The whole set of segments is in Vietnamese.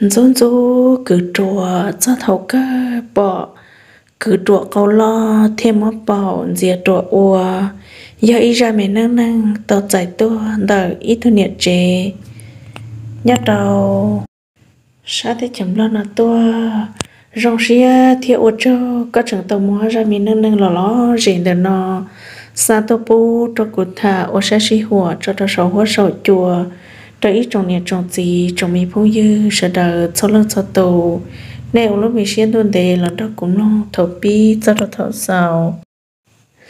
dôn dô cứ trùa cho thầu cơ bỏ cứ trùa câu lo thêm mất bỏ dìa trùa ua giờ ý ra mẹ năng năng tao giải tua đợi ít thu nhiệt chế nhát đầu sao thế chấm lo nó tua rong xia thiệt ô cho có chẳng tàu mua ra mẹ năng năng lò lò rèn được nó sa tô pu cho cụt thả ô sa xi hùa cho cho sầu hùa sầu chùa cho ít trong nhà trong gì, trong mi phong dư, sợ đờ, cho lớn cho tù. Nè lúc mi xuyên tuần đề, lần đó cũng lo thầu bi, cho đó thầu sao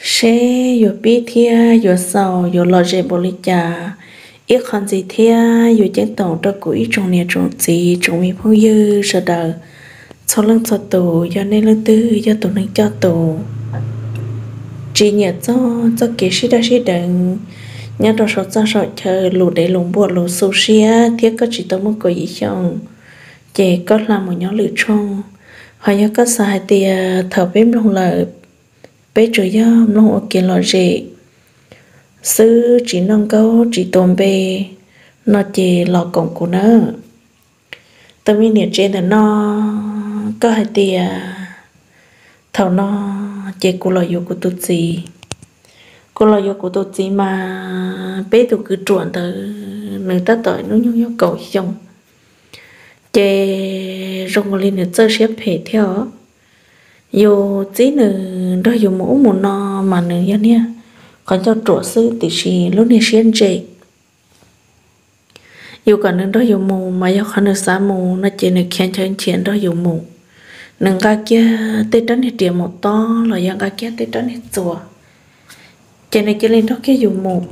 xe yo bi thia yo sao yo lo dễ bồ lý cha ít khăn gì thia yo chén tàu đó cũng ít trong nhà trong gì, trong mi phong dư, sợ đờ. Cho lớn cho tù, do nên lưng tư, do tù nên cho tù. Chỉ nhớ cho cho kỹ sĩ đã sĩ đừng nhớ đồ số cho số chờ lù để lùng bùa lù su xia thiết có chỉ tao muốn có gì xong chỉ có làm một nhóm lựa chung họ nhớ có sai thì thở bếm lùng lợi bế chủ do lùng ở kia lo gì sư chỉ nâng câu, chỉ tồn bề nó chỉ lò cổng của nó. Tao mới niệm trên là nó có hai tia thầu nó chỉ của lo yêu của tụt gì cô lo yêu cô tôi gì mà bé tôi cứ chuẩn từ người ta tới nó nhung nhung cầu xong chè rong lên được chơi xếp hệ theo. Yêu chỉ nữa đó yêu mũ một nó mà nữa như nha, còn cho trụ sư thì chỉ lúc này xuyên chị yêu cả nữa đó yêu mù mà do khăn được xa mù, nó chỉ được khen cho anh chuyện đó yêu mù. Nâng cái kia tết đến thì tiền một to là yang cái kia tết đến thì chùa cho nên chỉ lên đó cái dùng một.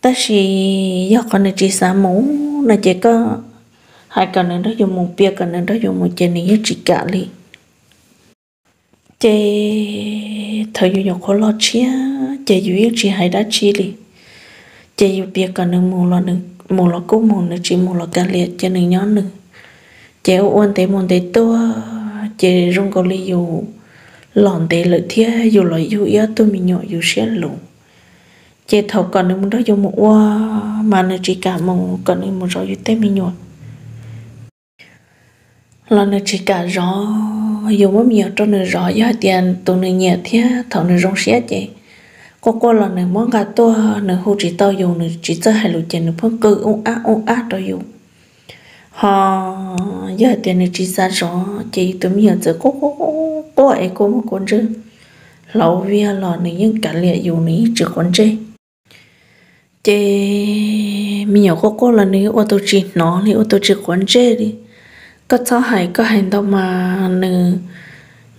Ta chỉ do con này chỉ xả mũ là chỉ có hai con này đó dùng một bia, con này đó dùng một chân này chỉ cả đi chế thời dùng nhiều khó lo chia chế dùng chỉ hai đã chi đi chế dùng bia con này mù lo nữa mù lo cố mù nữa chỉ mù lo cả liệt cho nên nhón nữa chế ôn tế môn tế tua chế rung có lý lòn tê lợi thiê dù lợi dù yếu tôi mình nhỏ dù xe lũ. Chế thầu còn nếu muốn đó dù một hoa mà nó chỉ cả mong còn nếu một rồi dù tê mình nhỏ. Là nó chỉ cả rõ dù mất nhiều cho nó rõ giá tiền tụi nó nhẹ thiê thầu nó rong xe chế có qua là nó món gà to, nó hô chỉ tao dùng nó chỉ cho hai lũ chè nó phong cư ung á ung á đó dùng họ giờ tiền này chỉ ra rõ. Chỉ tụi mình giờ có có có có ai có một con chứ lâu vía à, là này nhưng cả liệt dù này chỉ con chứ chỉ mình nhỏ có có là nếu ô tô chỉ nó thì ô tô chỉ con chứ đi. Có sao hay có hành động mà nè.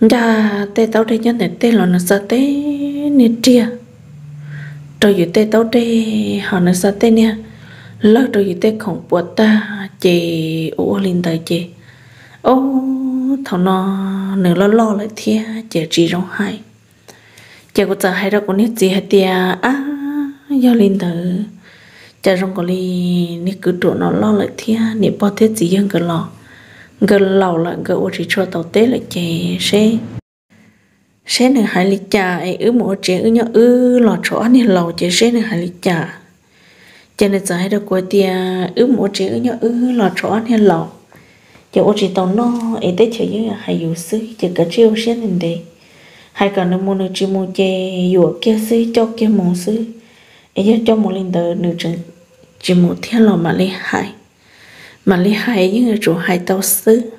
Ra tê tao đây nhân để tê là nó sao tê nè chia à. rồi giờ tê tao đây, họ nó sao tê nè. Lỡ rồi giờ tết không bữa ta chị ô linh tới chị. Ô, thằng nó nửa lo lo lại thia chị chỉ rong hai. Chị có chờ hay đâu có nít gì hay tia à, á, do linh tới. Chị rong có li nít cứ trụ nó lo lại thia à, nít bao thiết gì hơn cái lo. Gần lầu lại gần ô chỉ cho tàu tết lại chị sẽ sẽ nửa hai lít trà ấy, ứ một chị, ứ nhớ ứ lọ chỗ này lầu chị sẽ nửa hai lít trà cho nên giờ hay được quay tia ứ một chữ nhớ ứ lọ chó hay lọ cho ô chỉ tàu nó, ấy Tết chơi như hay dù sư chỉ cả chiêu xuyên lên đây. Hay còn nó mua nó chỉ mua chè, dù kia sư cho kia mong sư ấy cho cho một lần đời nửa chân chỉ mua theo lọ mà lấy hai mà lấy hai những người chủ hai tàu sư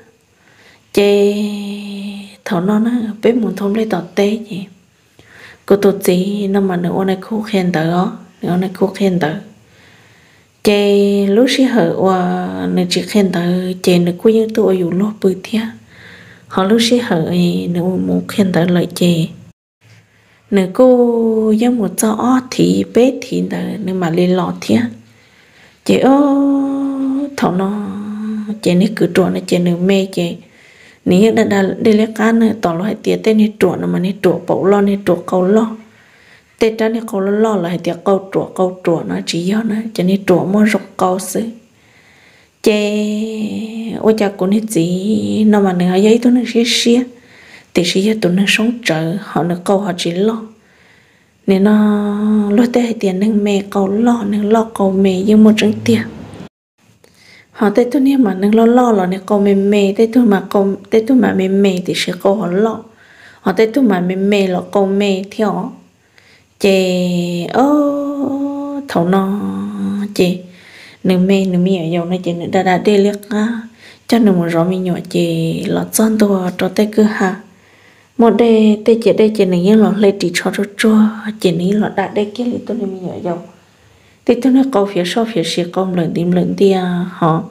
chè, thảo nó nó biết muốn thông lấy tàu tế gì cô tổ chỉ nó mà nó này khô khen tờ đó nó này khô khen tờ chế lúc xí hở và nửa chỉ khen tới chè nè cô như tôi อยู่ lo bự thia. Họ lúc xí hở nửa một khen tờ lợi chế nửa cô giống một cho thì bé thì tờ nửa mà lên lọ thia. Chế ô thọ nó chế nửa cứ trộn nè chè nè mê chế nếu đã đã đi lấy cá nửa tỏ lo hay tên nửa trộn mà nửa trộn bầu lo nửa trộn cầu lo tết đó thì câu lo là thì câu trùa câu trùa nó chỉ do nó cho nên trùa mua rục câu xứ chê ôi cha cũng hết gì. Nó mà nữa giấy tôi nó xía xía. Thì xía tôi nó sống trợ họ nó câu họ chỉ lo. Nên nó lo tê tiền nên mẹ câu lo nên lo câu mẹ nhưng một trứng tiền. Họ tết tôi nên mà nên lo lo là nên câu mẹ mẹ, tết tôi mà câu tết tôi mà mẹ mẹ thì sẽ câu họ lo. Họ tết tôi mà mẹ mẹ là câu mẹ theo chị ô thầu nó chị nương mê nương mì ở dầu này chị nương đã đã đi liếc á. Cho nương một rõ mi nhỏ chị lọt son tua cho tay cứ ha một đề tay chị đây chị nương như lọt lên chỉ cho cho cho chị nương lọt đã đây kia liền tôi nương mi nhỏ dầu. Thì tôi nói câu phía sau phía sau câu lần tìm lần tia, họ.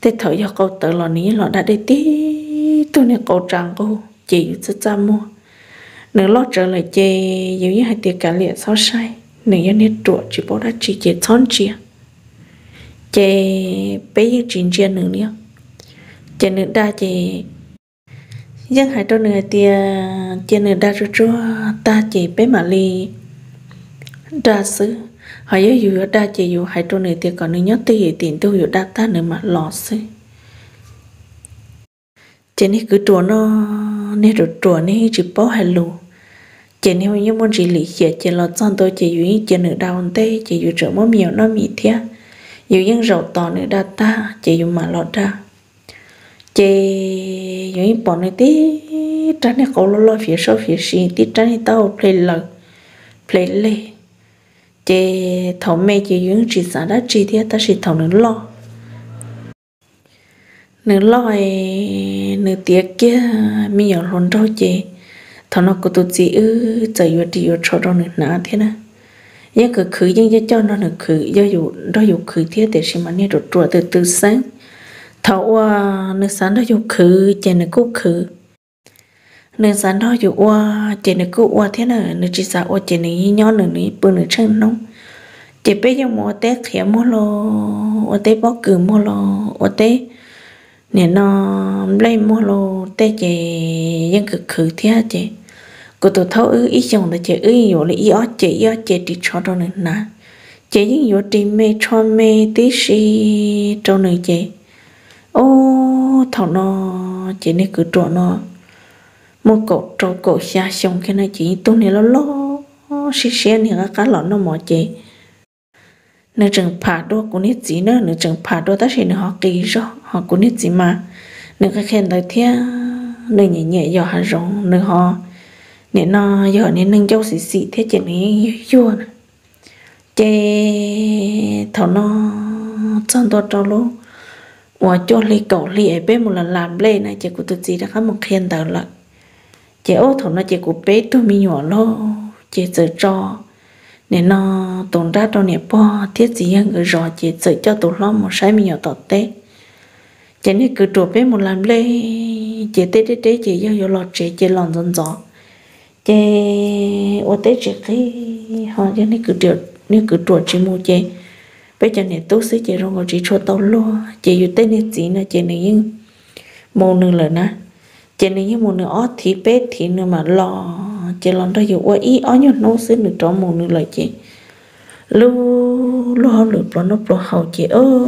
Thế thở cho câu tự lọt ní lọt đã đây tí. Tôi nói câu trang câu chị rất chăm mua nếu lo trở lại chê yếu như hai tiệc cả liệt sao sai nếu như nét trụ chỉ bố đã chỉ chê chọn chia. Chê bé như chín chia nữa nữa chê nữa đa chê. Dân hai trâu nữa tia, chê nữa đa cho cho ta chê bé mà li đa sư họ nhớ dù đa chê dù hai trâu nữa tia còn nữa nhớ tới tiền tôi dù đa ta nữa mà lọ xí chê này cứ trùa nó nè rồi trùa nè chỉ bỏ hai lù chỉ nếu như muốn chỉ lý giải chỉ là chọn tôi chỉ duy chỉ nữ đau tê chỉ dù trở mất nhiều nó mị thế dù những rầu to nữ đa ta chỉ dù mà lọt ra. Chỉ dù bỏ này tí trái này cổ lo lo phía sau phía sau tí trái này tao play lờ play lê. Chị thầu mẹ chị dưỡng chỉ sản đã chi thế ta chỉ thầu nữ lo. Nữ lo nữ tiếc kia mi ở luôn đâu chị thọ nó có tụt gì ư chạy vô đi vô cho đó nữa nã thế nè nhớ cứ khử nhưng cho cho nó nữa khử do dù đó dù khử thế để xem mà nhớ được trùa từ từ sáng. Thọ qua nữa sáng đó dù khử chị nó cũng khử nên sáng đó dù qua chị nó cũng qua thế nào nên chỉ sợ qua chị này nhỏ nữa này, bữa nữa chân nóng. Chỉ bây giờ mua té khía mua lo ở tết bó cử mua lo ở tết nè nó lấy mua lo té chế dân cực khử thế chị cô tôi thấu ư, ý chồng là chị ư yếu là ý ót chị ý ót chị đi cho đâu nữa nà chị những yếu đi mê, cho mê tí xì đâu nữa chị ô, thằng nó chị này cứ trộn nó. Một cậu trâu cậu xa xong cái này chỉ tôi này lo lo xí xí này cá lọ nó mò chị nên chừng phá đua cũng biết gì nữa nên chừng phá đua ta sẽ nên họ kỳ rồi họ cũng biết gì mà. Nên cái khen tới thế nên nhẹ nhẹ giờ hà rong nên họ nên nó giờ nên nâng châu xì xì thế chỉ này vua nè chế thầu nó chân to trâu luôn. Và cho lấy cậu lấy ấy bé một lần làm lên này chế của tôi gì đã có một khen tờ lận chị ô thằng nó chị của bé tôi mi nhỏ lô chị tự cho. Nên ờ, nó tồn ra trong nè po thiết gì hơn người rõ chị tự cho tụi lo một sai mi nhỏ tọt té chị nên cứ trộn bé một làm lê chị tết tết tết chị giờ giờ lọt chị chị lòn dần gió chị ô tết chế khi họ cho nên cứ trộn nên cứ trộn chỉ mua chị bây giờ này tôi sĩ chị rồi chỉ cho tao lo chị yêu tết này gì nữa chị này nhưng mồ nương rồi nè chế này những một nữa ót thì bé thì nữa mà lo chế lo đó dù ôi ý ó nhớ nấu xứ nửa cho một nữa lại chị lu lu hao được, pro nó pro hậu chị ơ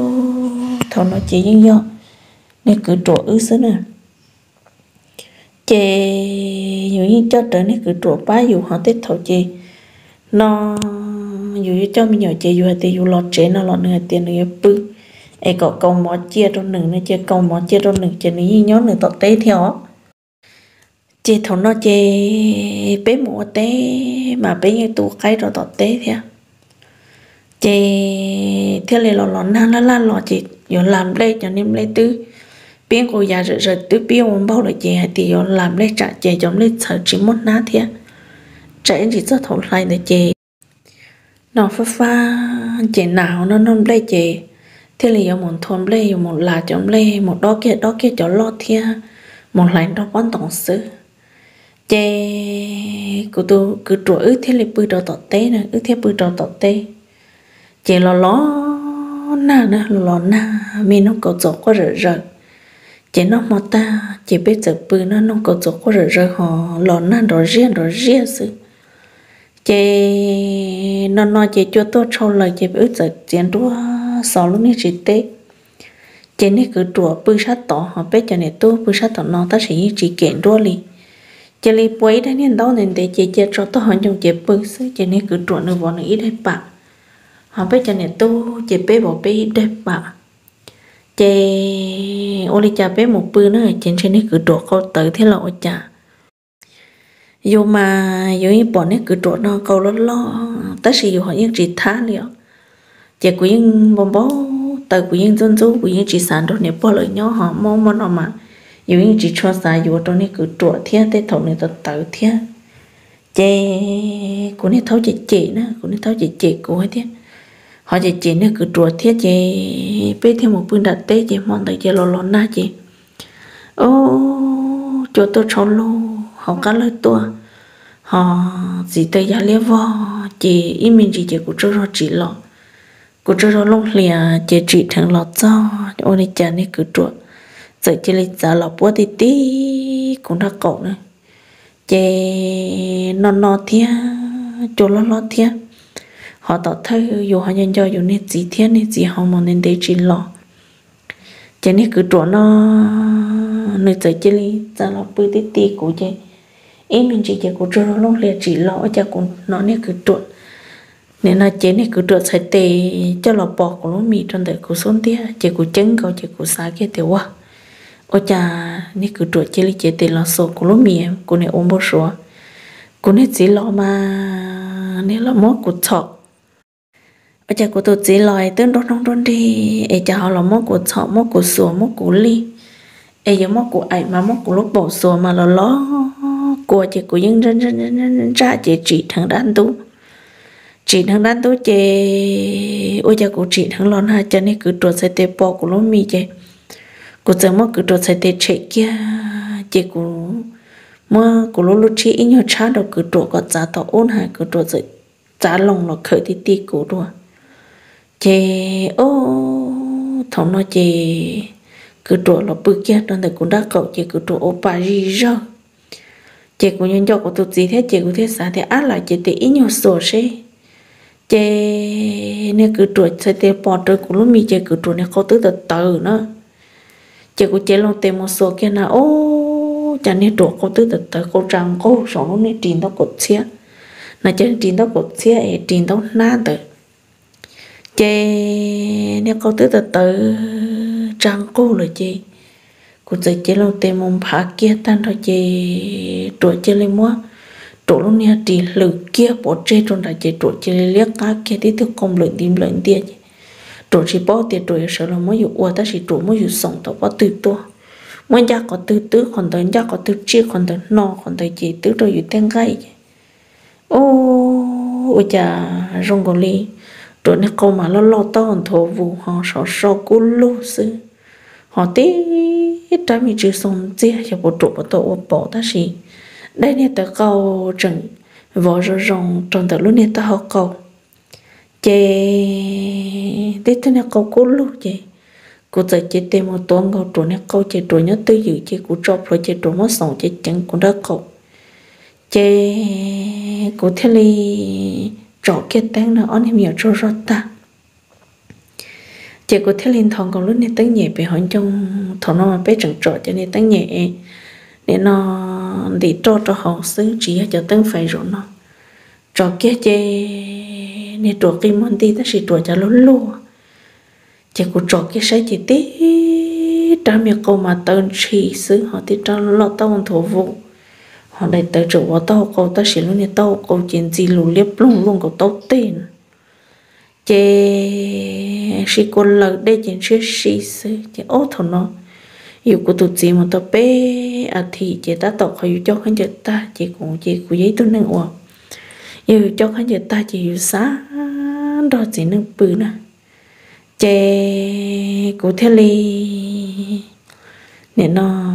thằng nó chị như nhau nên cứ trọ ư xí nữa chị dù như cho trở nên cứ trụ bá dù họ tết thầu chị nó dù như cho mình nhỏ chị dù thì dù lọt chế nó lọt nửa tiền nửa bự. Ai có câu mỏ chia trong nửa nó chia câu mỏ chia trong nửa chị như nhớ nửa tọt tế theo chị thầu nó chị bé mùa té mà bé như tụ cái rồi tọt té theo à. chị theo là lọt lọt na la la lọt chị giờ làm đây cho nên lấy tư biến cô già rồi rồi tứ biết ông bao là chị thì giờ làm lấy trả chị giống lấy sợ chỉ muốn ná thế trẻ chỉ rất thổn lại để chị. Nó pha pha, chị nào nó non lấy chị. Thế là một thôn lấy một là giống lấy, một đó kia đó kia cho lo thế một lại đó quan tổng sự chè của tôi cứ trội ước thế là bự trò tọt té nè ước thế bự trò tọt té chè lo lo na nè lo na, mi nó có chỗ có rợ rợ chỉ nó mà ta, chỉ biết giờ bự nó nó có chỗ có rồi rồi họ. Lò na rồi riêng rồi riêng sự. Chỉ nó nó chỉ cho tôi cho lời, chỉ biết giờ tiền đua sáu lúc này chỉ tê. Chỉ này cứ trội bự sát tỏ, họ biết cho này tôi bự sát tỏ nó, ta sẽ chỉ kiện đua liền. Chỉ li bấy đó nên đâu nên để chị chỉ cho tôi hoàn trong chị bự sự. Chị nên cứ trộn nó vào nó ít đẹp bạc. Họ biết cho nên tôi chị biết bỏ biết đẹp bạc chế ô li cha bé một bữa nữa chén trên này cứ trộn câu tới thế là ô cha dù mà dù như bọn này cứ trộn nó câu lo lo tất sự dù họ những chỉ thá liệu. Chế của những bông bó tới của những dân du của những chỉ sản đồ này bỏ lời nhau họ mong mong nó mà. Dù những chỉ cho xài dù trong này cứ trộn thiên thế thầu này tới tới thiên chế của này thấu chế chế nữa của này thấu chế chế của thế họ chỉ chỉ nó cứ trùa thiết chỉ biết thêm một bữa đặt tết chỉ mong tới chỉ lo lo na chỉ ô, chỗ tôi trốn lô, họ cá lời tôi. Họ chỉ tới giá liếc vò chỉ im mình chỉ chỉ của cho rồi chỉ lo của cho rồi lông lìa chỉ chỉ thằng lo cho ô này chả này cứ trùa. Giờ chỉ lấy giá lo bữa tí tí, cũng đã cậu nữa. Chỉ non non thia, chỗ lo lo thia họ tỏ thấy dù họ nhân cho dù nên chỉ thiên nên chỉ họ mà nên để chỉ lo. Cho nên cứ chỗ nó nơi chơi chơi li ra lo bơi tí tí của chơi em mình chỉ chỉ của trốn nó luôn liền chỉ lo cho cũng nó nên cứ chỗ nên là chế này cứ trượt sai tệ cho là bỏ của nó mì trong đời của xuống tia chế của chân cầu chế của xa kia tiêu quá ô cha nên cứ trượt chế li chế tệ là số của nó mì em của này ôm bao số của này chỉ lo mà nên là mót của thọ ở giờ của tôi chỉ lời tên đốt đón đốt đi. Ấy cho họ là mốc của thọ mốc của sùa mốc của ly. Ấy giống mốc của ấy mà mốc của lúc bỏ sùa mà là lo của chị của những dân dân dân dân ra chị chỉ thằng đan tu chị thằng đan tu chị ôi cha của chị thằng lon ha cho nên cứ trộn xe tê bò của lúc mì chị của giờ mốc cứ trộn xe tê chị kia. Chị của mà của lúc lúc chị ít nhiều cha đâu, cứ trộn có giá tao ôn hà cứ trộn giá lòng là khởi thì tì của rồi chè ô, thằng nó chè cứ trộn là bự kia trong thời cũng đã cậu chè cứ trộn ô bà gì rồi chè cũng nhân cho của tụt gì thế chè cũng thế sáng thế á lại chè thì ít nhiều sổ xe chè nên cứ trộn sẽ tê bỏ trời cũng lúc mi chè cứ trộn này khó tới từ từ nữa chè cũng chè lòng tê một số kia nào ô, chả nên trộn khó tới từ từ khó trăng khó sống nó nên trình đó cột xe là chân trình đó cột xe trình đó na tới chê, nếu câu tứ từ từ trang cô là chê. Cũng chỉ chê lâu tê mông phá kia tan thôi chê trụ chê lên mua trụ lúc nha thì lử kia bỏ chê trong đại chê trụ chê liếc cá kia, đi thức công lượng tìm lượng tiền trụ chỉ bỏ tiền trụ sợ là mới dụ ua, ta chỉ trụ mới dụ sống tao bỏ từ tua. Mới gia có từ tứ, còn tới gia có từ chia còn tới no còn tới chỉ tứ rồi dụ tên gai ô, ôi chà rong còn li rồi nó câu mà lo lo to hòn thổ vụ, họ sợ sợ cú lô sư. Họ tí trái mi chưa xong chia cho bộ trụ bộ tổ bộ ta gì đây nè tờ câu trần vợ rồi rồng trong tờ lúc nè tờ họ câu chê, tí thế nè câu cú lô chê. Cô giờ chê tê một tuần câu trụ nè câu chê trụ nhớ tư dự chê cú trọc rồi chê trụ mất sống chê chẳng cũng đã câu chê cú thế li chỗ kia tăng nó ăn em hiểu cho rõ ta. Chỉ có thể lên thằng còn lúc này tăng nhẹ bị hỏi trong thọ nó mà bé chẳng trộn cho nên tăng nhẹ. Để nó để cho cho họ xứ chỉ cho tăng phải rồi nó. Chỗ kia chê nên chỗ kim món đi ta chỉ chỗ cho nó luôn chỉ có chỗ kia sẽ chỉ tí trả miệng câu mà tên chỉ xứ họ thì cho lọt tao thổ vụ họ đây tới chỗ của tao câu ta chỉ luôn tao câu chuyện gì lù liếp luôn luôn câu tao tên. Chê xí con lợn đây chuyện xí xí xí chê. Ô thằng nó, yêu của tụt gì mà tao bé à thì chị ta tao khỏi cho khán giả ta chị cũng chị của giấy tôi nâng ủa. Yêu cho khán giả ta chị yêu xa đó chỉ nâng bự nè. Chê của thế li nè nó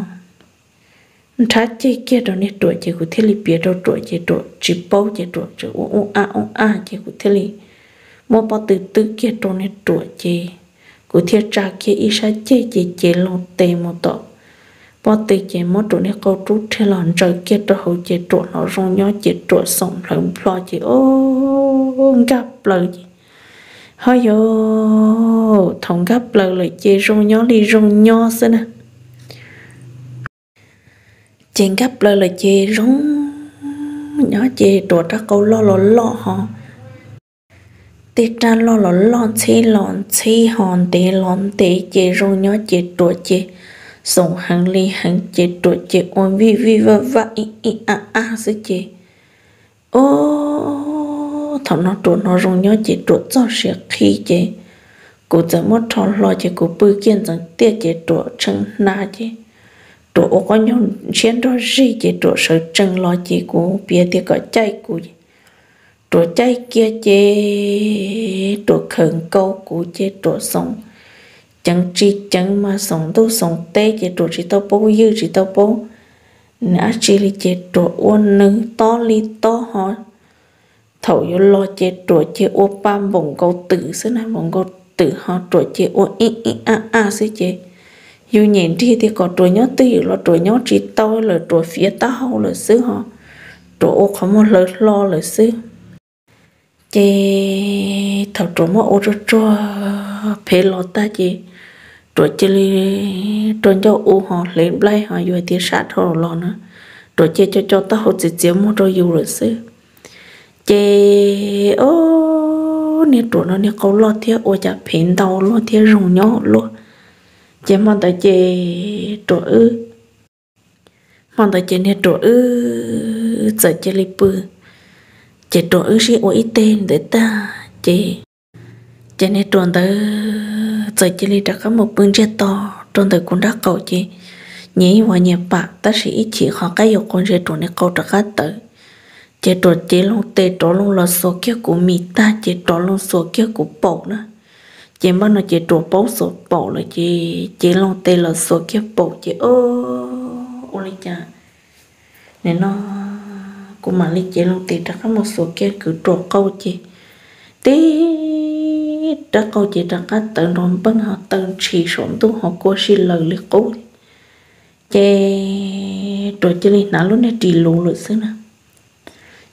thà chỉ kia đó nè tuổi chỉ của thế li bia đó tuổi, chỉ tuổi chỉ bao chỉ tuổi u u, a u, a, chỉ của thế li mua bao từ từ kia đó nè tuổi của thế cha kia ít sa chế chế chế lo tê một tổ. Bao từ chế một tuổi nè câu trút thế lòn trời kia đó hậu chế tuổi nó rong nhó chế tuổi sống lợn lo chế ô gặp lời gì hơi yo thằng gặp lời lời chỉ rong nhó đi rong nhó xem nè trên gấp lời lời chê rong nhỏ chê trộn ra câu lo lo lo họ tê ra lo lo lo, chê lon chê hòn, tê lon tê chê rong nhỏ chê trua chê sống hàng ly hàng chê trua chê ôn vi vi vơ vơ y y a a sư chê. Ô, thằng nó trua nó rong nhỏ chê trua cho sẽ khi chê. Cô giờ mất thọ lo chê, cô bư kiên rằng tiết chê trua chân na chê chỗ có những chiến đó gì chế chỗ sợ chân lo chỉ cô bia thì có chạy cô chỗ chạy kia chế chỗ khẩn câu cú chế chỗ sống. Chẳng chi chẳng mà sống đâu sống tê chế chỗ chỉ tao bố, dư chỉ tao bố. Nã chỉ li chế chỗ uôn nữ to li to họ thầu yo lo chế chỗ chế ô pam bổng câu tử, xứ này bồng câu tử họ chỗ chế ô i i a a xứ chế yêu nhìn đi thì có tuổi nhớ tư lo tuổi nhớ chỉ tao, là tuổi phía tao, là xứ họ. Ô không một lời lo, là xứ chị thầu trổ mà ô cho cho phê lo ta chị tuổi chị li cho ô họ, lấy lại họ vừa thì sát họ lo nữa. Tuổi chị cho cho ta họ chỉ chiếm một rồi yêu là xứ chị ô, nè tuổi nó nè câu lo thế ô chả phê tao lo thế rồng nhớ luôn chế mong tới chế trổ ư. Mong tới chế nè trổ ư giờ chế li bự chế trộn ư sĩ ôi tên để ta, chế. Chế này trộn tới giờ chị đi có một bưng chế to, trộn tới cũng đã cầu chế. Nhí và nhẹ bạc ta sĩ chỉ họ cái yêu con chế trộn này cầu đặt hết tới chế trộn chế luôn tê trộn luôn là số kia của mì ta, chế trộn luôn số kia của bộ nữa chị bắt nó chị trộn bố số bộ là chị chị long tê là số kia bộ chị ô ô lý cha. Nên nó cũng mà lý long luôn đã chắc một số kia cứ trộn câu chị. Tí đã câu chị đã cá tự nón bưng họ tự chỉ sống tu họ cô xin lời lý cố chị trộn chị lý nã luôn này, trì lù rồi xứ nè.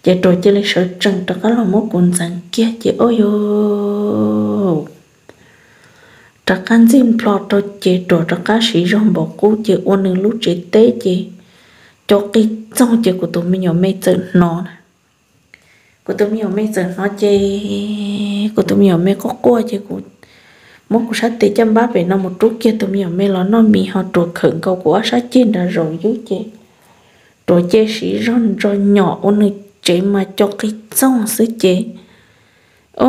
Chị trộn chị lý sợ trần đã cá lòng một cuốn rằng kia. Chị ôi yo trắc căn zin plot cho chế trò trắc cá sĩ rong bỏ cú chế ôn nương lúc chế tế chế cho cái trong chơi của tụi mình nhỏ mê chơi nó. Của tụi mình nhỏ mê chơi nó chơi của tụi mình nhỏ mê có qua chơi của mỗi cuộc sát tỷ trăm ba về năm một chút kia, tụi mình nhỏ mê nó nó mì họ trộn khẩn cầu của sát trên là rồi dưới chơi rồi chơi sĩ rong rồi nhỏ ôn nương chơi mà cho cái trong sứ chơi ô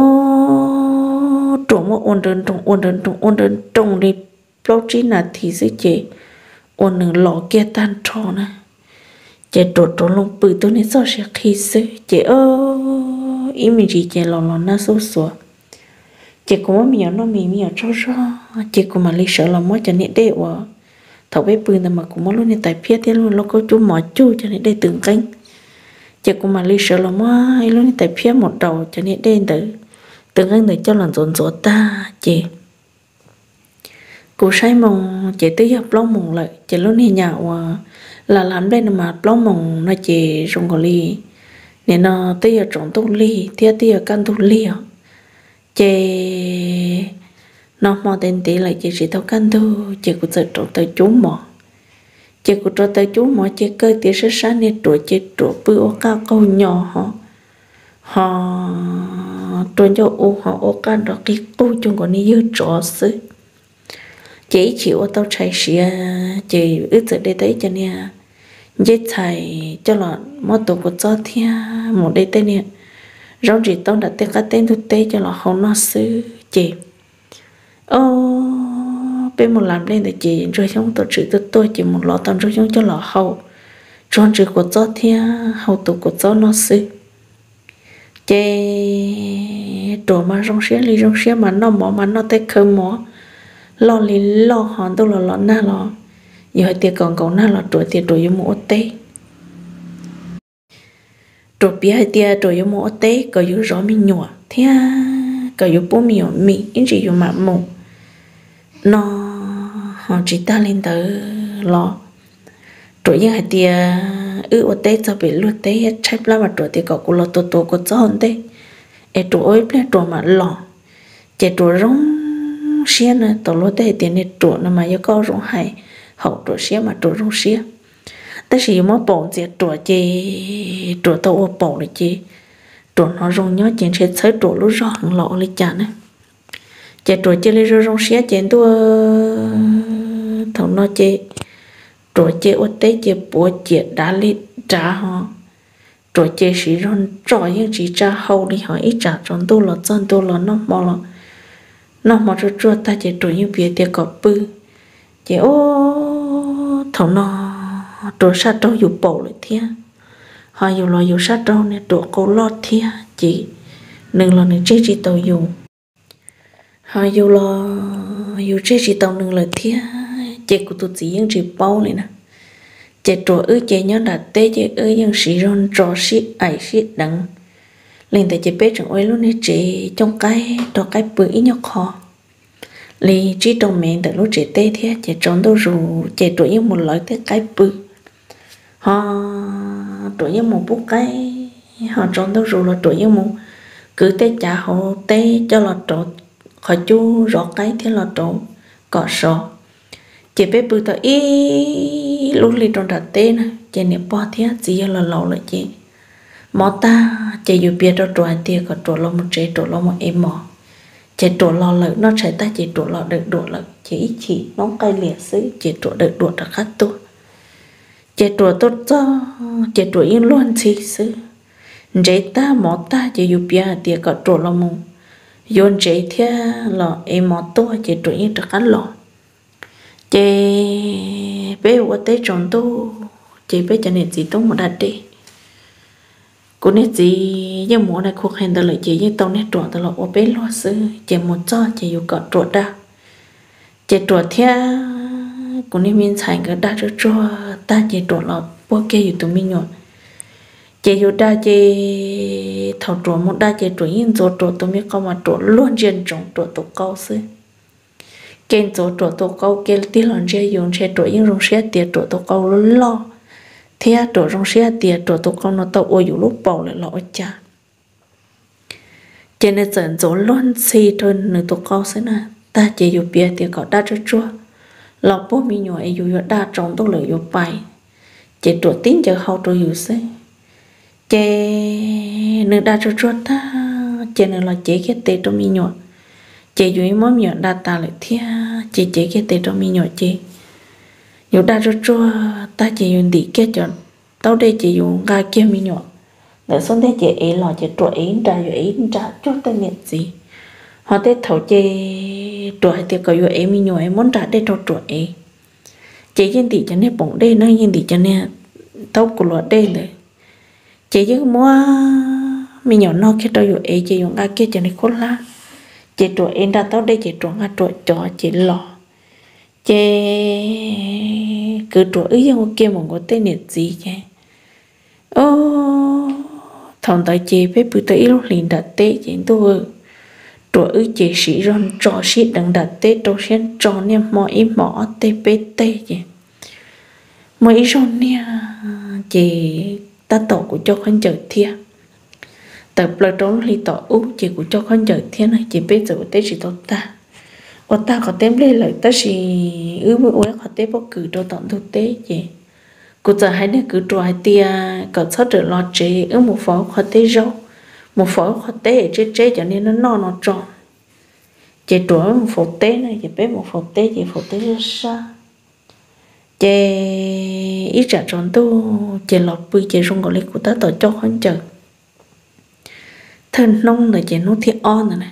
trộn một ôn đơn trộn ôn đơn trộn ôn đơn trộn đi. Bao chí là thì sự chế, ôn nửa lọ kia tan tròn này chế trộn trộn lông bự tôi nên sao sẽ khi sư chế ơ ý mình chỉ chị lò lò na số số chế cũng mà mình nó mình mình cho cho chế cũng mà lý sợ là mỗi cho nên để vào thầu bé bự mà cũng muốn luôn nên tại phía thế luôn nó có chú mỏ chú cho nên để từng cánh chế cũng mà lý sợ là mỗi luôn nên tại phía một đầu cho nên để từ từng anh để cho lần dồn dồn ta, chị. Cô say mong chị tới gặp long mong lại, chị luôn nên nhạo là làm đây mà long mong nó chị trong cái ly. Nên nó tới giờ trồng tu ly thì tới giờ căn tu ly à. Chị, nó mò tên tí lại chị chỉ tao căn tu chị cũng sợ trồng tới chú mò. Chị cũng trồng tới chú mò, chị cơ tí sẽ sáng nên trụ chị trụ bự cao câu nhỏ họ họ trộn cho ô họ ô can đó, cái cô chung của ni dư trọ sư chỉ chịu tao chạy xìa chỉ ước giờ đây thấy cho nè dễ thầy cho là mỗi tổ của cho thia một đây tên nè rau chỉ tao đặt tên cái tên thực tê cho là không nó sư chị ô bên một làm lên thì chị rồi chúng tôi chữ tôi tôi, chỉ một lọ tao rồi không cho là hậu tròn chữ của cho thia hậu tổ của cho nó sư chế đồ mà rong xía li rong xía mà nó mỏ mà nó tê khơi mỏ. Lo li lo hòn tôi là lo na lo. Giờ tiệc còn còn na lo tuổi tiệc tuổi mua tê tuổi bia hay tiệc tuổi mua tê có yếu rõ mi nhỏ thế có yếu bố mi mi in chỉ yếu mà mù. Nó, họ chỉ ta lên tới lo. Tuổi giờ hay ư ở đây cho bị luôn đây hết chấp la mà tuổi thì có cô lo tổ tổ có cho hơn đây ở tuổi ơi ple tuổi mà lo chế tuổi rong xiên này tổ lo đây tiền này tuổi nó mà yêu có rong hay. Hậu trổ xía mà trổ rong xía ta chỉ mà bỏ chỉ trổ chỉ trổ tàu bỏ lại chỉ trộn nó rong nhớ chén sẽ thấy trộn lúc rõ hàng lọ lấy chả này chè trộn chơi lấy rong xé chén tua thằng nó chè trò chơi ô tê chơi bố chơi đá lít trả họ. Trò chơi sĩ dụng trò những chỉ trả hậu đi họ ít trả trộn tu là chân tu là nó mò là nó mò cho chua ta chơi trò những bia tiệc cọp bư. Chơi ô thằng nó trò sát đâu dù bầu lại thiên họ dù lo dù sát đâu nè trò câu lót thiên chỉ, nâng lo nè chế chỉ tàu dù. Họ dù lo dù chế chỉ tàu nâng lời thiên chị của tụi chị những chỉ bao này nè. Chị trò ư chị nhớ là tê chị ư những sĩ rôn trò sĩ, ải sĩ đắng. Lên tại chị biết trong ôi lúc nè chị trong cái, trò cái bự nhóc khó. Lì chỉ trong mẹ từ lúc chế tê thế chị trốn đâu rù chị trò những một loại thế cái bự họ trò những một bút cái, họ trốn đâu rù là trò những một cứ tê chả họ tê cho là trò khỏi chú rõ cái thế là trò cọ sọ chỉ biết bự tao ý, lúc lì trong đặt tê nè chị niệm bỏ thế chỉ là lâu lại chỉ mỏ ta chỉ dù biết đó trộn tiền có trộn lo một chế trộn lo một em mỏ chỉ trộn lo lợi nó chạy ta chỉ trộn lo được đuổi lợi chỉ chỉ nó cay liệt xứ chỉ trộn được đuổi được khác tu chỉ trộn tốt cho chỉ trộn yên luôn chỉ xứ chế ta mỏ ta chỉ dù biết tiền có trộn lo một yon chế thế là em mỏ to chỉ trộn yên được khác lo chị bé qua tế trộn tu chị bé cho nên chị tu một đặt đi. Cô nên chị nhưng muốn này cuộc hẹn tao lại chị với tao nên trộn tao là ô bé lo sư, chị một cho, chị yêu cọ trộn đa chị trộn theo cô nên miên thành cái đa cho cho ta chị trộn là bố kia yêu tụi mình nhọn chị yêu đa chị thầu trộn một đa chị trộn yên rồi trộn tụi mình có mà trộn luôn trên trộn trộn tụi câu sư kênh rồi trộn tổ câu kia tí lần chơi dùng chơi trộn yên rong xe tiệt trộn tổ câu lo. Thế tổ rong xe tiền tổ tổ câu nó tàu ôi lúc bầu lại lọ cha cho nên dẫn dỗ luôn xì thôi nửa tổ câu sẽ nè ta chỉ dùng bia thì có đa cho chua lọ bố mi nhỏ ấy dùng đa trong tổ lợi dùng bài. Chỉ tổ tín chờ hậu tổ dùng xe chỉ nửa đa cho chua ta chỉ nửa là chỉ cái tê trong mi nhỏ chỉ dùng mỗi miệng đa ta lại thia. Chỉ chỉ cái tê trong mi nhỏ chỉ dù đặt cho cho ta chỉ dùng đi kia chọn tao đây chỉ dùng ga kia mi nhỏ. Để xong đây chỉ ấy lo chỉ trội ấy trả dù ấy trả cho ta miệng gì. Họ tới thầu chị trội thì có dù ấy mi nhỏ ấy, muốn trả đây cho trội ấy. Chỉ yên đi cho nên bổng đây nó yên đi cho nên tao của lo đây này chỉ chứ mua mi nhỏ nó kia tao dù ấy chị dùng ga kia cho nên khốn lắm chị trội ấy đã tao đây, chị trội ngã trội cho chị lò chị cứ chỗ ấy không kia mà có tên nhiệt gì chứ ô, thằng ta chị bé bự tới lúc liền đặt tê chị tôi chỗ ấy chị sĩ rong trò sĩ đằng đặt tê trò xuyên trò nè mọi mỏ tê bê tê chị mấy rong nè chị ta tổ của cho con chờ thiệt tập lời trốn li tỏ ú chỉ của cho con giờ thiên này, chỉ biết rồi tê chỉ tốt ta. Và ta có tem lên lời ta chỉ ư bữa uống có tem bao cử đồ tận thực tế gì cụ giờ hãy nên cứ trò tia, có sót trở lo chế ư một phó có tế rau. Một phó có tế chế chế cho nên nó no nó tròn. Chế trò một phó tế này chế bé một phó tế chế phó tế rất xa. Chế ít trả tròn tu chế lọt bươi chế rung gọi lấy của ta tổ cho con chờ thân nông là chế nó thiết on này.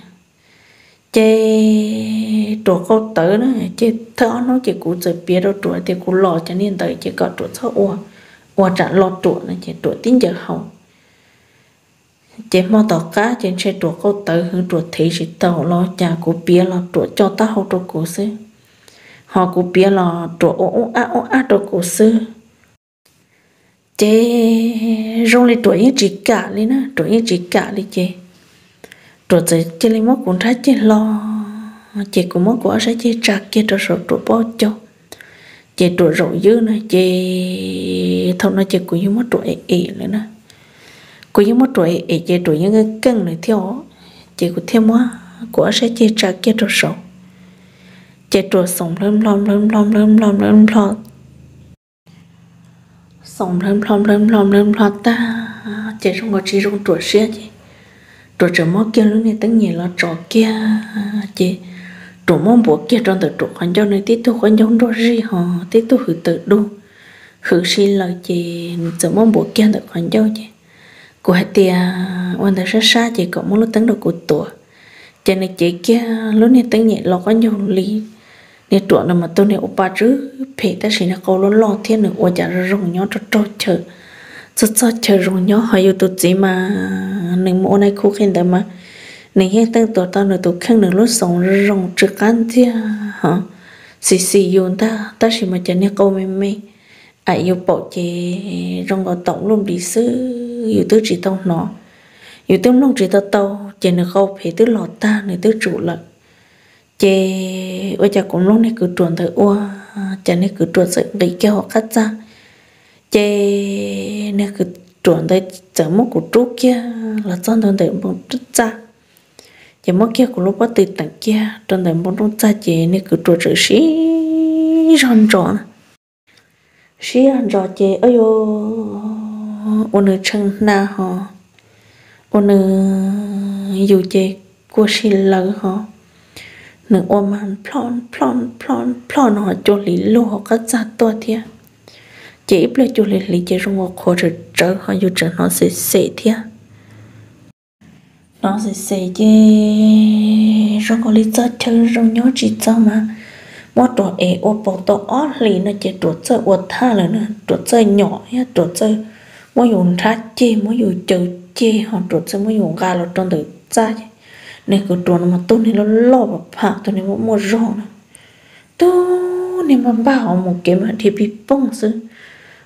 Chế trò câu tớ nữa chế thơ nó chỉ cú chơi bia đâu chuột thì cú lò cho nên tới chỉ có chuột thơ ua ua trả lò chuột này chế chuột tính giờ hậu. Chế mò tỏ cá chế chế chuột câu tớ hư chuột thế chỉ tàu lò chả cú bia lò chuột cho ta hậu trò cú sư. Họ cú bia lò chuột ô ô á ô á trò cú sư chế rong lên tuổi chỉ cả lên á tuổi chỉ cả lên chế rồi chế chế lên mốt cũng thấy chế lo chế cũng mốt của sẽ chế chặt chế cho sổ rồi bao cho chế rồi rồi dư nè chế thâu nó chế cũng như mất rồi ế nữa nè cũng như mốt rồi ế chế rồi những cái cân này theo chế cũng thêm mốt của sẽ chế chặt chế cho sổ chế rồi sống lơm lom lơm lom lơm lom lơm lom sống lơm lom lơm lom lơm lom ta. Chỉ trong có chỉ trong tuổi xe chứ tuổi chờ mất kia lúc này tất nhiên là trò kia, chị. Trụ mong bộ kia trong tự trụ khoản cho này tiếp tục khoản giống đó gì họ tiếp tục hử tự đu. Hử xin lời chị chờ mong bộ kia được khoản cho chị. Của hai tia quan tâm sát sát chị cậu muốn lúc tấn được của tuổi cho nên chị kia, lúc này tất nhiên là có nhiều lý nè trụ nào mà tôi nè opa chứ phải ta chỉ là câu lo lo thiên nữa ôi chả rong nhó cho cho chờ. Cho cho chờ rong nhó hay yêu tôi gì mà. Nên mỗi này khu khen mà. Nên hiện tại tuổi tao nữa tôi khen được lúc sống rong trực ăn tia hả? Xì xì yun ta ta chỉ mà chẳng nè câu mê mê. À yêu bộ chị rong ở tổng luôn đi xứ, yêu tôi chỉ tông nó yêu tôi nông chỉ tao tao chỉ nè câu phải tôi lọt ta nè tôi trụ lại chê, ôi chả cũng lúc này cứ chuẩn thời ua à, chả này cứ chuẩn sự bị cho họ cắt ra. Chê, này cứ chuẩn tới chở một của chú kia, là trong thời thời một chút ra chả mất kia của lúc bắt từ tận kia trong thời một lúc ra chê, này cứ chuẩn sự xí ròn ròn xí ròn ròn chê ơi ôn ở chân na họ ở dù chê cô xí lỡ họ nửa ôm hắn, plon plon plon plon họ cho lý lô họ cắt ra to thia chỉ ít là cho lý lý chỉ trong một khó trở trở, họ dù trở nó sẽ sẽ thia nó sẽ sẽ chứ trong có lý do chơi trong nhớ chỉ cho mà. Mua đồ ế ô bộ tổ ó lì nó chỉ đồ chơi ô tha là nữa đồ chơi nhỏ, nhá đồ chơi mua dùng thắt chê mua dùng chờ chê họ đồ chơi mua dùng gà là trong từ ra chứ này cứ tuần mà tôi này nó lo mà phá tôi này muốn mua rong nè. Tôi này mà bảo một cái mà thì bị bông sư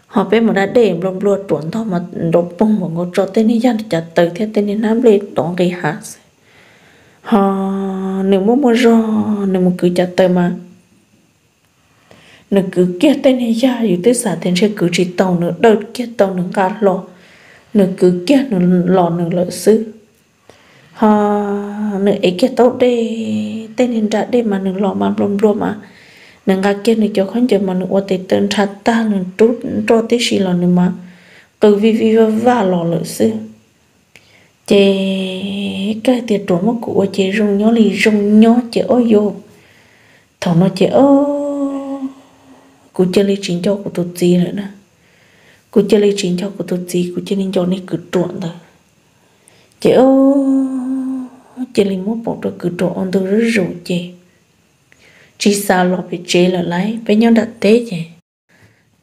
họ bên mà đã để lom lua tuần thôi mà đồ bông mà ngồi cho tên này ra chả tới thế, tên này nắm lên đón cái hạt họ nếu muốn mua rong nếu mà cứ chả tới mà. Nếu cứ kia tên này ra thì tới xã tên sẽ cứ chỉ tàu nữa, đợt kia tàu nữa cả lò nếu cứ kia nữa lò nữa lợi sư họ nữ ấy kia tốt đi tên hình ra đi mà nữ lọ mà lùm lùm à. mà nữ ngã kia nữ cho khán giờ mà nữ ở tây tên thật ta, nữ trút cho tí xì lọ nữ mà. Từ vi vi va va lọ lỡ sư chế cái tiệt trốn mất của chế rung nhó lì rung nhó chế ôi vô thằng nó chế ô cụ chế lì chính cho của tụt gì nữa nè. Cụ chế lì chính cho của tụt gì cụ chế nên cho nên cứ trộn thôi. Chế ô chỉ là một bộ đồ cứ đồ on đồ rất rủ chị chỉ sao lo bị chế là lấy với nhau đặt tế chị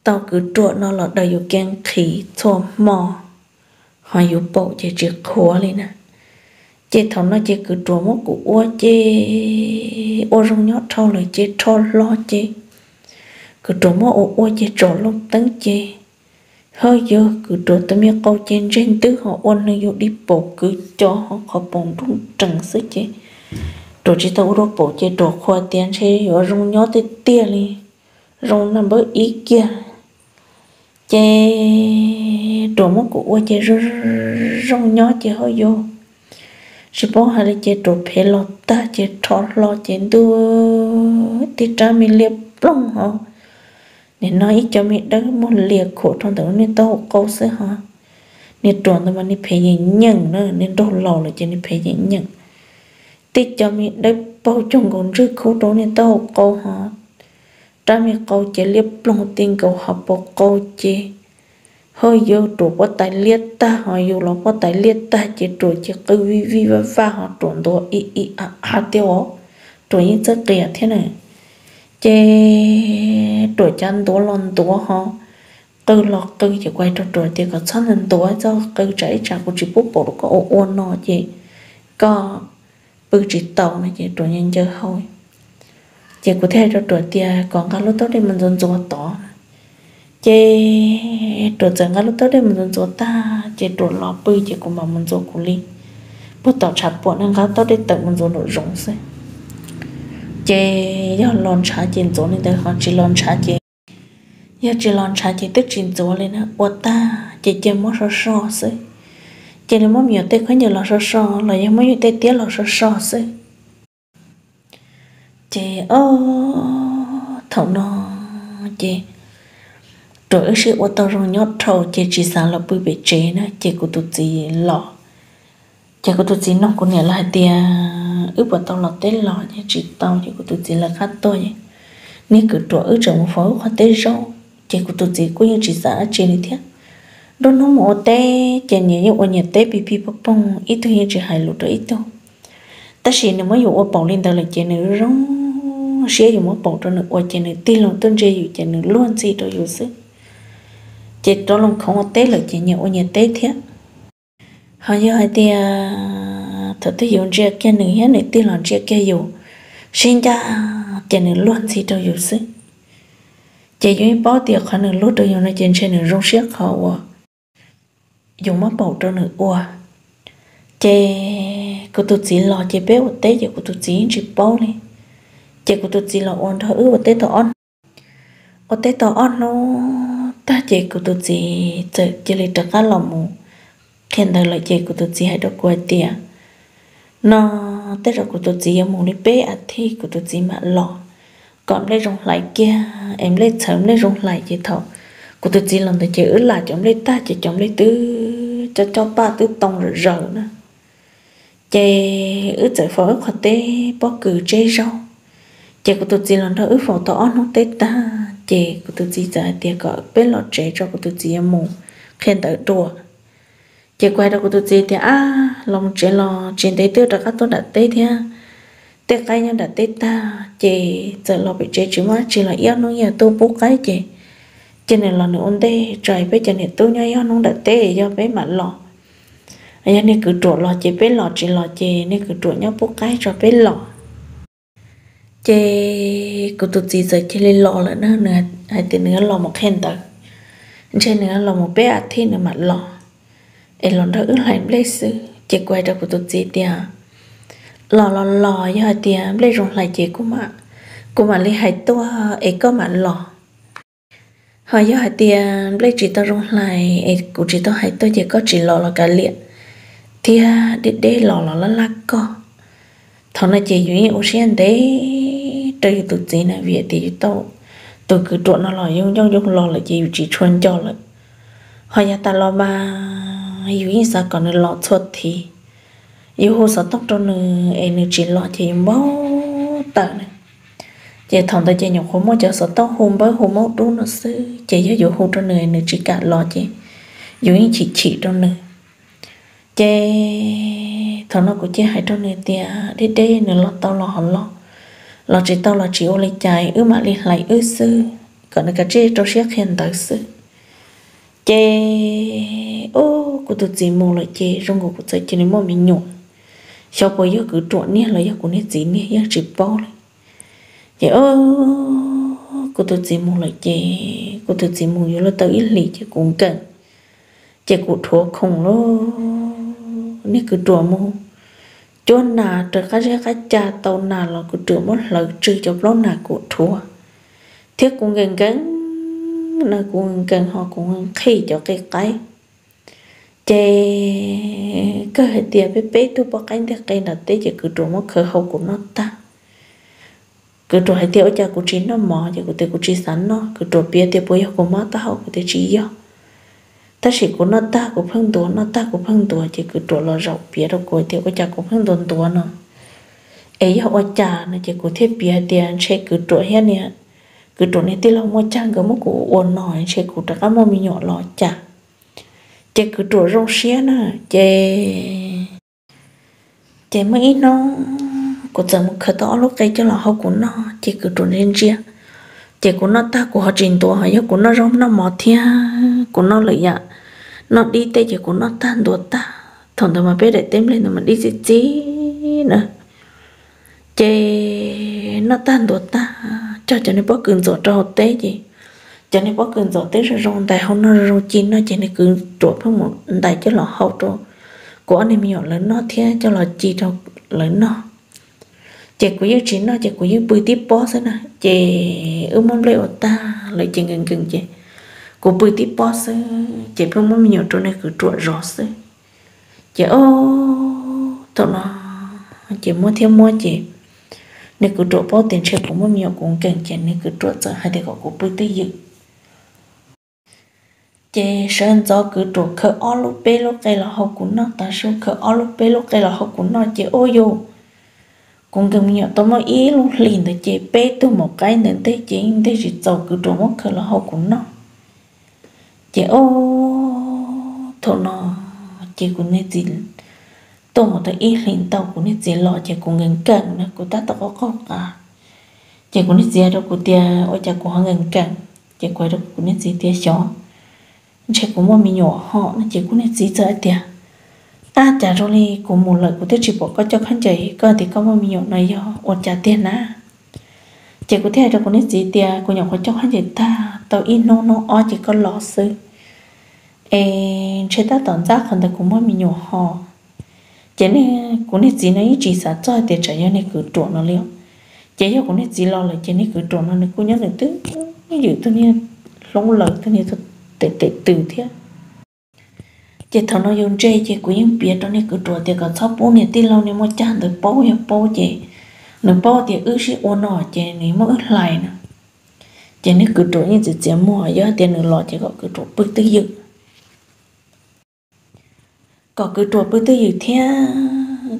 tao cứ đồ nó là đầy yêu gan khí thô mò. Họ yêu bộ chị chỉ khó lên nè. Chị thằng nó chỉ cứ đồ một cụ ô chị ô rong nhót thâu lời chị thâu lo chị cứ đồ một ô ô chị trộn luôn tấn chị hơi giờ cứ trò tâm miệng câu trên trên tứ họ ôn nó vô đi bộ, cứ cho họ họ bồng đúng trần sức chứ rồi chỉ tao đồ bộ chế đồ khoa tiền chế ở rong nhó tới tiền đi rong nằm bớt ý kia. Chế đồ mất của chế rong nhó chế hơi vô. Chỉ bỏ hai là chế đồ phê lọt ta chỉ thọ lọt chế đua thì cha mình liệp lông họ nên nói cho mình đỡ một liệt khổ trong tưởng nên tao câu sẽ hả? Nên tròn tao mà nên phải gì nhận nữa, nên đâu lò là cho nên phải gì nhận. Tích cho mình đỡ bao chồng còn rước khổ trong nên tao câu hả? Ra mình câu chỉ liếp lòng tin cầu học bộ câu chỉ hơi vô trụ có tài liệt ta họ vô lòng có tài liệt ta chỉ trụ chỉ cứ vi vi và và họ trụ đồ y y à à tiêu trụ như thế kia thế này chế tuổi chân tố lon tố họ cơ lọt cơ chỉ quay cho tuổi thì có sẵn lên tố cho cơ trái trả của chị bút bộ có ô ô nó chị. Có bự chỉ tàu này chị, tuổi nhân chơi thôi chị có thể cho tuổi thì còn cái lúc tốt thì mình dần dần tỏ. Chị tuổi dần cái lúc tốt thì mình dần dần ta. Chị tuổi lọ bự, chị cũng mà mình dần cũng đi bút tỏ chặt bộ nên cái tốt để tận mình dần nội rộng xem chế do lon trả tiền chỗ nên tới họ chỉ lon trả chế do chỉ lon trả chế tức tiền chỗ lên á ô ta chế chế mất số số sự chế là mất nhiều tết có nhiều là số số là do mất nhiều tết tiếc là số số sự chế ô thầu nó chế rồi ở sự ô tô rồi nhót thầu chế chỉ sáng là bự bị chế nữa chế của tụt gì lọ chả có tụi chị nó cũng nhớ lại tiền à, ước bảo tao là tết lò nhé chỉ tao chỉ có tụi chị là khác tôi nhé. Nếu cứ trọ ướp trong một phố khoa tết rau chỉ có tụi chị cũng như chỉ xã trên này thế đôi nó một tê chả nhớ như ở nhà tê bị bị bắp bông ít thôi như chỉ hài lụt ít thôi. Ta chỉ nếu mới dụ ở bảo lên tao là chị nữa rong, sẽ dùng một bảo cho nữa ở chị nữa tin lòng tuân chơi dụ chị nữa luôn gì đó dụ sức chị đó lòng không có té là chị nhớ ở nhà tê thế họ giờ hai tia thật tôi dùng chia kia nữ hết nữ tin lòng chia kia dù. Xin cha à, chỉ nữ luôn gì đâu dù sức chỉ dùng bao tiền khả nữ lúc đó dùng nó trên trên nữ rung xiết họ dùng mắt bầu cho nữ ua. Chế cô tụt chỉ lo chế bé một tết chế cô tụt chỉ chỉ bao này chế cô tụt chỉ lo ăn thôi ư một tết thôi on một tết thôi on nó ta chế cô tụt chỉ chỉ chỉ lấy tất cả lòng mù khen đời lợi chế của tôi chỉ hay đọc quay tiền nó Tết rồi của tụt chỉ muốn đi bé à thì của tôi chỉ mà lọ, còn lấy rong lại kia em lấy sớm lấy rong lại chế thọ của tôi chỉ lần tới chế là lại chồng lấy ta chị chồng lấy tứ cho cho ba tứ tông rồi rờ nữa. Chè ứ chạy phở khoa tế bó cử chê rau. Chè của tụi chị lần đó ứ phở tỏ nó tế ta. Chè của tụi chị giải tiệc gọi bế lọ chè cho của tụi chị em muốn khen tới đùa chị quay đâu của tụi chị thì à lòng chị lo trên tế tư đã các tôi đã tế thế à. tế cái nhau đã tế ta chè giờ lo bị chè chứ mà chị là yêu nó nhà tôi bố cái chè chị này là nữa ôn tế trời với cho này tôi nhau yêu nó đã tế do bé mà anh em nên cứ trộn lo chế bé lo chị lo chị nên cứ trộn nhau bốc cái cho bé lo chị cứ tôi gì giờ chị lên lò nữa nữa hay tiếng nữa lo một khen tờ. Trên nữa lo một bé à, thì nữa mặt lo em lò đó ước lại lấy sự chỉ quay ra của tụt gì tiệt lò lò lò giờ hai tia lấy rong lại chỉ của mà của mà lấy hai tua ấy có mà lò hỏi giờ hai tia lấy chỉ tao rong lại ấy cũng chỉ tao hai tua chỉ có chỉ lò lò cả liệt thì để để lò lò là lắc co. Thằng này chỉ duy ô sen để trời tụt gì là việc thì tao. Tôi cứ trộn nó lò dùng dùng dùng lò là chỉ chỉ chuyên cho là hồi nhà ta lò mà yêu yên sao còn lo thuật thì yêu hồ sao tóc cho nữa em chỉ lọt chỉ bao tờ này. Chỉ thằng ta chỉ nhổ hồ máu cho sao tóc hôm bữa hôm máu đúng nó sư chỉ cho dụ hồ cho nữa nữa chỉ cả lọt chỉ duy chỉ chỉ trâu nữa chỉ thằng nó cũng chỉ hai trong này tia đi đi nữa lo tao lo họ lo lo chỉ tao lọt chỉ ô lấy chạy ư mà lấy lại ư sư còn cái chê trâu xét khen tới sư chê. Ô của tụi chị mù lại chê trong của tụi chị nên mua mình nhộn sau bây giờ cứ trộn nè, là giờ của nè gì nè, giờ chỉ bao lại. Chê, ô của tụi chị mù lại chê của tụi chị mù giờ là tao ít lì chê cũng cần. Chê của thua không lo nè cứ trộn mù chỗ nào trở cái ra cái cha tàu nào là cứ trộn một lời trừ cho lúc nào của thua. Thiết cũng gần gần nó cũng gần họ cũng khi cho cái cái. Chế cơ hệ tiệp bé bé tu bao cái được cái nó tế chỉ cứ trùa một khởi hậu của nó ta. Cứ trùa hệ tiệp ở cha của chính nó mò chỉ của tiệp của chính sẵn nó. Cứ trùa bia tiệp bôi của má ta hậu của tiệp chỉ yo ta chỉ của nó ta, của phân tổ nó ta, của phân tổ chỉ cứ tổ lo rộng bia đâu, của thì ở nhà của phân tổ tổ nó. Ấy họ chả nó chỉ của thiết bia tiền chế cứ tổ hết nè cứ tổ này tiếc là mua trang cái mua của ôn nổi chế của trắc mua mình nhỏ lọ chả. Chế cứ tổ rong xía nè chế chế mấy nó. Có giờ một khởi tỏ lúc cái cho là họ của nó chế cứ tổ lên chia chế của nó ta của họ trình tổ họ của nó rong nó mò thia, của nó lợi dạ nó đi tê chỉ của nó tan đùa ta. Thằng tao mà biết để tem lên mà đi gì gì nữa chê nó tan đùa ta cho cho nên bó cường rồi cho tế gì cho nên bó cường rồi tế rồi rong tại không nó rong chín nó cho nên cường chuột phải một đại cho lọ hậu cho của anh em nhỏ lớn nó thế cho lọ chi cho lớn nó. Chè của yêu chín nó, chè của yêu bùi tiếp bó thế này chè ưu mong lấy ta, lấy chè gần gần chè. Của bơi tiếp bó thế chị phải muốn nhiều chỗ này cứ chuột rõ thế chị ô tụi nó chị mua thêm mua chị nếu cứ trộn bao tiền chơi cũng mất nhiều cũng cần chị nếu cứ trộn giờ hai đứa có cũng bơi tới dự chế sơn gió cứ trộn khờ ó lúc bê lúc cây là hậu cũng nó ta số khờ ó lúc bê lúc cây là hậu cũng nó chế ô dù cũng cần nhiều tôi mới ý lúc liền để chế bê tôi một cái nên thế chế thế chỉ giàu cứ trộn mất khờ là hậu cũng nó chế ô thôi nó chế cũng nên gì tôi một thời ít liền tàu cũng nên gì lo chạy cũng gần cần nữa của ta tao có con cả. Chạy cũng nên gì đâu của tia ôi chế cũng gần cần chạy quay đâu cũng nên gì tia chó. Chạy cũng một mình nhỏ họ nó chỉ cũng nên gì chơi tia, ta trả rồi đi cũng một lời của tôi chỉ bỏ có cho khăn chạy cơ thì có một mình nhỏ này do ôi trả tiền á. Chạy của thế đâu cũng nên gì tia, của nhỏ có cho khăn chạy ta tao in nó nó ó chỉ có lọ sư ê chạy ta tổn giác còn thì cũng một mình nhỏ họ chế này cũng nên gì nó chỉ sợ cho để trả cho nên cứ trộn nó liền chế cho cũng nên gì lo là chế này cứ trộn nó nên cũng nhớ được tức như vậy tôi nên lông lợn tôi nên tôi tệ tệ từ thế chế thằng nó dùng chế chế cũng những biết đó này cứ trộn thì có sắp bố này tin lâu này mà chán được bố hay bố chế nó bố thì ư sĩ ôn nọ chế này mà ư lại nè. Chế này cứ trộn như chị chị mua giờ tiền nữa lo chế có cứ trộn bức tư dựng có cứ trộn bữa tư dự thế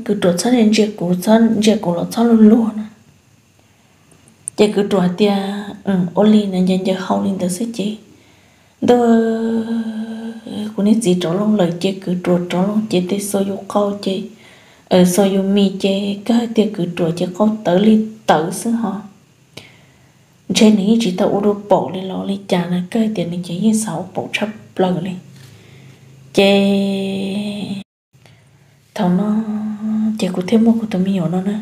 cứ trộn cho nên chị cũ cho chị cũ là cho luôn luôn chị cứ trộn thì à, ừ ôn li này nhân giờ hậu linh tới sẽ chị đó cũng nên chỉ trộn luôn lời chế cứ trộn trộn luôn chế tới soi yêu câu chế ở ờ, soi yêu mi chế cái tiền cứ trộn chế câu tới li tới xứ họ. Trên này chỉ tao udah bỏ lên lo lên chả là cái tiền này chỉ như sáu bộ chấp lần này chế thằng nó chế cũng thêm một cái tấm nhiều nó nữa.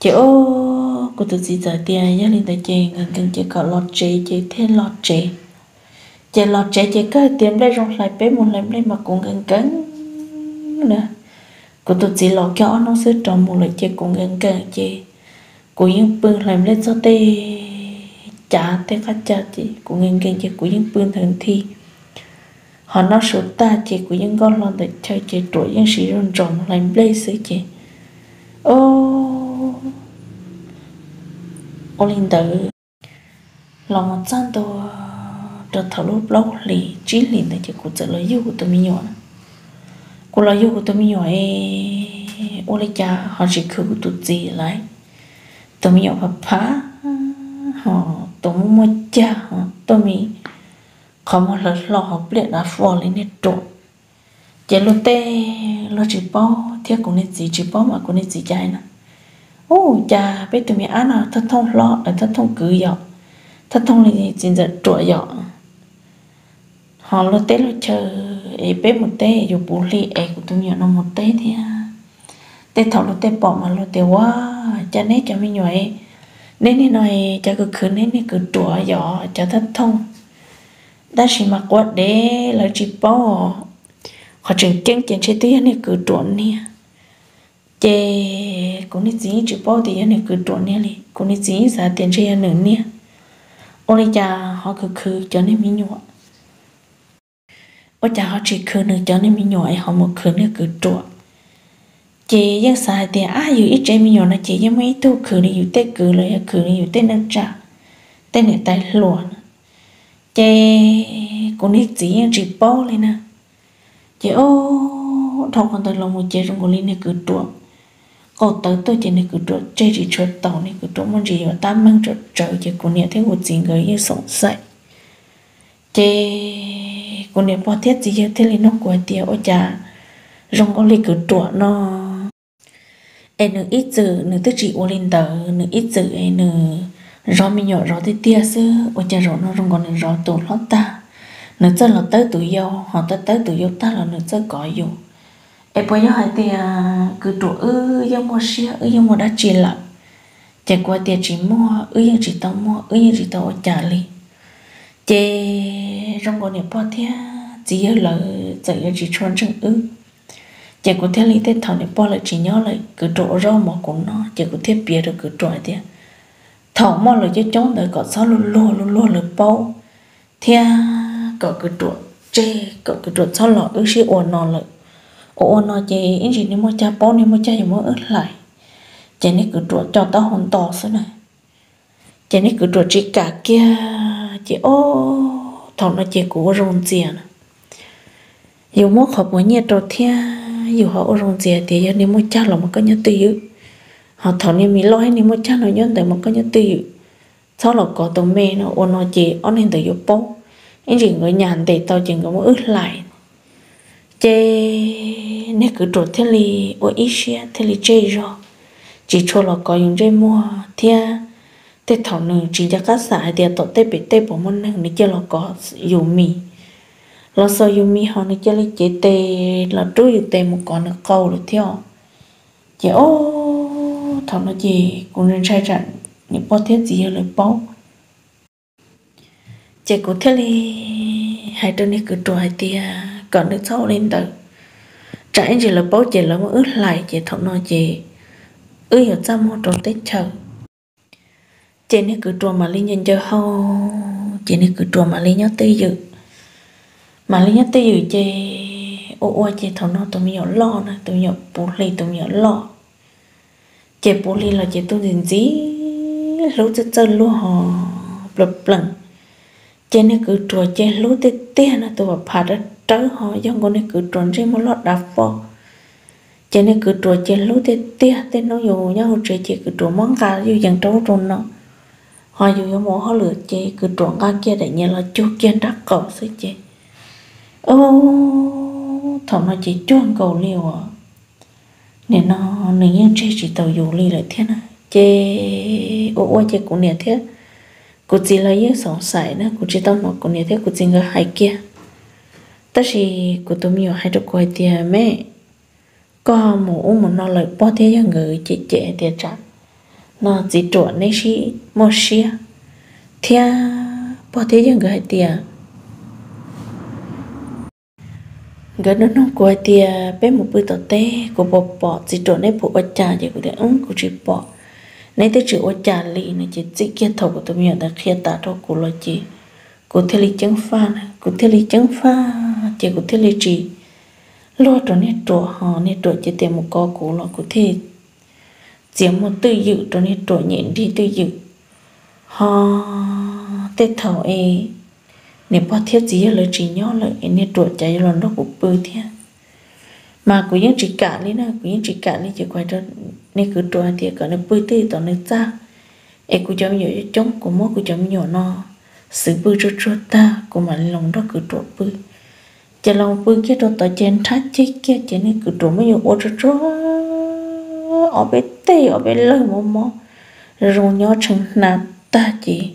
Chế ô cụ tự gì giờ tiền gia đình tại chế gần gần chế có lọt chế chế thêm lọt chế chị lọt chế chị có tiệm đây rong lại bé một lần đây mà cũng gần cấn nè cụ tôi gì lọt cho nó sẽ trồng một lần chị cũng gần cấn chị cụ yên bưng làm lên cho tê. Chả tê khát chả chị cũng gần gần chị cụ yên bưng thường thi họ nói số ta chị của những con lo để chơi chị tuổi những sĩ rong rồng làm lên sự chị. Ô ô linh tử, lòng một chân tôi trở thở lúc lâu lì chỉ lì này chỉ của chỉ là yêu của tôi mình nhỏ cô là yêu của tôi mình nhỏ ấy ô lê cha, họ chỉ khử của tôi gì lại. Tôi mình nhỏ phá phá, họ, tôi muốn mua cha, họ, tôi mình không một lần lo họ biết là phò lên nét trộn. Chế lo tê lo chỉ bó thiết cũng nên gì chỉ bó mà cũng nên gì chạy nè. Ô cha biết tụi mình ăn à thất thông lo là thất thông cứ dọ thất thông là gì giờ trộn dọ họ lo té lo chờ ấy bé một té dù bù li ấy của tụi mình nó một té thì à. té thọ lo té bỏ mà lo té quá cha nét cho mình nhồi nên nên nói cha cứ khứ, nên nên cứ trộn dọ cha thất thông đã chỉ mặc quần để là chỉ bỏ họ chừng chân chân chơi tí này cứ đùa nè chế cũng như gì chỉ bỏ thì này cứ đùa nè li cũng như gì giá tiền chơi nữa nè ôi cha họ cứ cứ cho nên mình nhọ ôi cha họ chỉ khử nữa cho nên mình nhọ, họ một khử nữa cứ trộn chị dân xài thì à dù ít chế mình nhọ là chị dân mấy tu khử này dù tết cứ lấy khử này dù tết nâng trả. Tết này tay luồn chị cũng biết gì chỉ bao lên nè chị, ô thằng con tôi lòng một chị trong cái này cứ trộn cô tới tôi chỉ này cứ trộn chơi chỉ trộn tàu này cứ trộn món gì mà ta mang trộn trời chị cũng nhớ thấy một gì người như sống dậy chị cũng nít bỏ thiết gì thế thì nó quậy tiêu ở cha trong có lịch cứ trọ nó. Em nữ ít giờ nữa tức chỉ ô lên tờ, nữ ít giờ em nữ rõ mình nhỏ rõ thì tia sư ở cha rõ nó rong còn rõ tổ lót ta. Nữ chơi là tới tuổi yêu họ tới tới tuổi yêu ta là nữ chơi có yêu em bây giờ hai tia cứ trọ ư, yêu mua xe ư yêu mua đã chỉ là chạy qua tia chỉ mua, ư yêu chỉ tao mua, ư yêu chỉ tao trả liền chê rong còn nhiều bao thia, chỉ là chạy chỉ chọn chân ư. Chạy qua thể li tết thằng này bao là chỉ nhớ lại cứ trộn rau mà cũng nó, chạy qua thể bia được cứ trộn thế thằng mò là cho chống đợi có sao luôn luôn luôn luôn là bao thea có cứ trộn chê có cứ trộn sao lọ ước sĩ ổn nó lại ồn nó chê in gì nếu mà cha bao nếu mà cha gì mà ước lại. Chê này cứ trộn cho tao hồn to xí này. Chê này cứ trộn chỉ cả kia. Chê, ô thằng nó chỉ của rong nè. Dù mua khó bữa nhiệt rồi thiên dù họ rồng tiền thì giờ nếu mua cha là một cái nhớ tiêu họ thọ này mình lo hết nếu một cha nó nhớ tới một cái nhớ tiêu sau là có tôm mẹ nó, ôn nó chỉ ôn nên tới yếu bố. Anh chỉ người nhàn để tao chỉ có một ước lại. Chê, nè cứ trộn thế li ô ít xia thế li chê rồi chỉ cho là có dùng dây mua thia tết thọ nữ chỉ cho các xã thì tổ Tết bị Tết bỏ môn năng nên cho là có dùng mì. Lo sau dùng mì họ nên cho lấy chế tê, là trú dùng tê một con được câu được theo chị ô thọ nó gì cũng nên sai trận những bao thiết gì lời bao chỉ có thế li hai đứa này cứ trò tia, à. còn được sau lên tới. Trái chỉ là bao chỉ là một ướt lại chỉ thọ nó chỉ ư hiểu ra một trò tết chờ chỉ này cứ trò mà linh nhân cho hâu chỉ này cứ trò mà linh nhớ tư dự. Mà linh nhớ tư dự chỉ ô ô chỉ thọ nó tụi mình lo nè tụi mình bù lì tụi mình lo chế bố li là chế tôi gì gì lúc chơi chân luôn họ bập lần. Chế này cứ trò chế lúc tê tê nó tôi bảo phạt đó trớ họ do con này cứ tròn trên một lọt đạp phò chế nên cứ trò chơi lúc tê tê tê nó dù nhau chơi chế cứ trò món cá dù dần trâu tròn nó họ dù có mỏ họ lửa chế cứ trốn cá kia để nhớ là chú kia đắc cầu sư chế ô thằng nó chỉ chuông cầu liều à nè, nó nếu như chơi chỉ tàu dù li lại thế nè chơi ô ô chơi cũng nè thế. Cụ chỉ là những sống sải nữa cụ chỉ tao nó cũng nè thế cụ chỉ người hai kia. Ta chỉ cụ tôi nhiều hai được quay tiền mẹ. Có một một nó lại bỏ thế cho người chị trẻ tiền trả. Nó chỉ chuẩn nên chỉ một xia thia, bỏ thế cho người tiền. Gần nó nó quay tiền bé một bữa tao té của bỏ bỏ, chỉ chuẩn đấy bộ ở trà, chỉ của đấy ứng của chỉ bỏ. Này tới chịu ở trà lì này, chỉ chỉ kia thầu của tôi nhiều đã kia ta đâu của lo chị của thế lý chứng pha của thế lý chứng pha, chỉ của thế lý chỉ lo cho nên trò họ nên trò chỉ tìm một co cũ lo của thế chỉ một tư dự cho nên trò nhện đi tư dự. Họ tết thầu ấy nếu bỏ thiết gì lời chỉ nhỏ lời nên trộn chạy lần đó của bự thế mà của những chỉ cả lý nè của những chỉ cả lý chỉ quay cho nên cứ trộn thì cả nó bự tư tao nơi ra em cũng cho nhiều chống của mỗi cũng cho nhiều nó sự bự cho cho ta, của mà lòng đó cứ trộn bự chỉ lòng bự kia trộn tao trên thắt chết kia chỉ nên cứ trộn mấy nhiều ô cho cho ở bên tây ở bên lời mò mò rồi nhỏ chừng nạt ta chỉ